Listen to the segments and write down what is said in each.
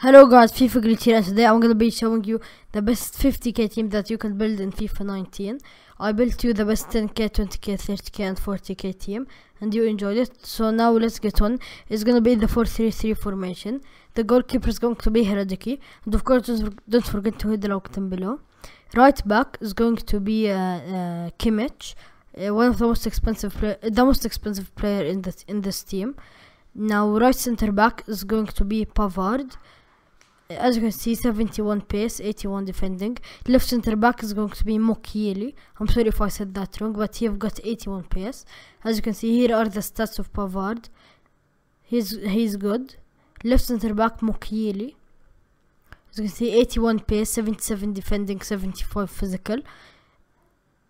Hello guys, FIFA Glitch here and today I'm gonna be showing you the best 50k team that you can build in FIFA 19. I built you the best 10k, 20k, 30k and 40k team and you enjoyed it. So now let's get on. It's gonna be the 4-3-3 formation. The goalkeeper is going to be Hradecky and of course don't forget to hit the like button below. Right back is going to be uh, uh, Kimmich, uh, one of the most expensive play the most expensive player in this in this team. Now right center back is going to be Pavard as you can see 71 pace 81 defending. Left center back is going to be Mukiele. I'm sorry if I said that wrong but he've got 81 pace. As you can see here are the stats of Pavard. He's he's good. Left center back Mukiele. As you can see 81 pace 77 defending 75 physical.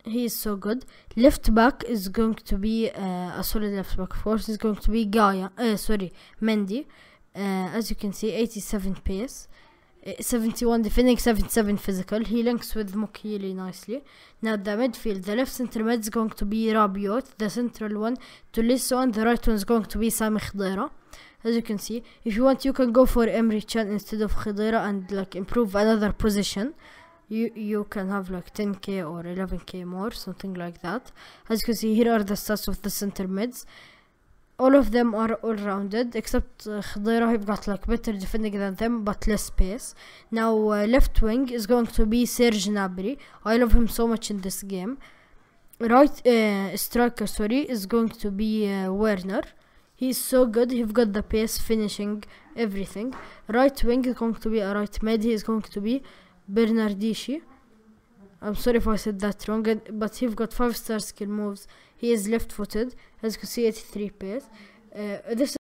He is so good. Left back is going to be uh, a solid left back force. Is going to be Gaia uh, sorry Mendy as you can see 87 pace uh, 71 defending 77 physical. He links with Mukiele nicely. Now the midfield the left center mid is going to be Rabiot the central one Tolisso and the right one is going to be Sami Khedira. As you can see if you want you can go for Emre Can instead of Khedira and like improve another position. You you can have like 10k or 11k more something like that. As you can see here are the stats of the center mids all of them are all rounded except uh, Khedira he got like better defending than them but less space now uh, left wing is going to be Serge Gnabry. I love him so much in this game. Right uh, striker sorry is going to be uh, Werner. He's so good he's got the pace finishing everything. Right wing is going to be a right mid he is going to be Bernardeschi I'm sorry if I said that wrong, but he's got 5 star skill moves. He is left footed, as you can see, 83 pace. Uh, this